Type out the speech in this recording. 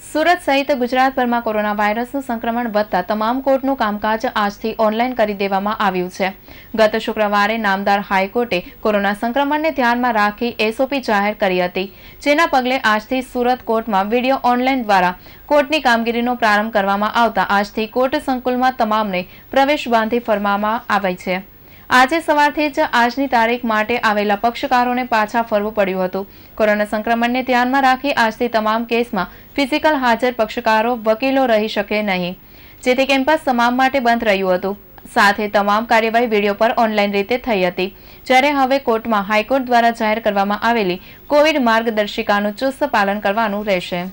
સુરત સહિત ગુજરાતભરમાં કોરોના વાયરસનું સંક્રમણ વધતા તમામ કોર્ટનું કામકાજ આજથી ઓનલાઈન કરી દેવામાં આવ્યું છે. ગત શુક્રવારે નામદાર હાઈકોર્ટે કોરોના સંક્રમણને ધ્યાનમાં રાખી એસઓપી જાહેર કરી હતી. જેના પગલે આજથી સુરત કોર્ટમાં વીડિયો ઓનલાઈન દ્વારા કોર્ટની કામગીરીનો પ્રારંભ કરવામાં આવતા આજથી કોર્ટ સંકુલમાં તમામને પ્રવેશ બાંધી ફરવામાં આવે છે. આજે સવારથી જ આજની તારીખ માટે આવેલા પક્ષકારોને પાછા ફરવું પડ્યું હતું. કોરોના સંક્રમણને ધ્યાનમાં રાખી આજથી તમામ કેસમાં ફિઝિકલ હાજર પક્ષકારો, વકીલો રહી શકે નહીં. જેથી કેમ્પસ તમામ માટે બંધ રહ્યું હતું. સાથે તમામ કાર્યવાહી વીડિયો પર ઓનલાઈન રીતે થઈ હતી. જ્યારે હવે કોર્ટમાં હાઈકોર્ટ દ્વારા જાહેર કરવામાં આવેલી કોવિડ માર્ગદર્શિકાનું ચુસ્ત પાલન કરવાનું રહેશે.